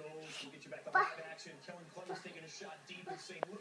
We'll get you back up live action. Kellen Clemens taking a shot deep in St. Louis.